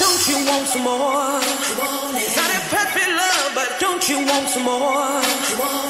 don't you want some more? Not a perfect love, but don't you want some more?